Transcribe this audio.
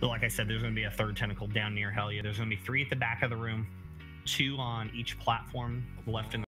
So like I said, there's going to be a third tentacle down near Helya. There's going to be three at the back of the room, two on each platform, left and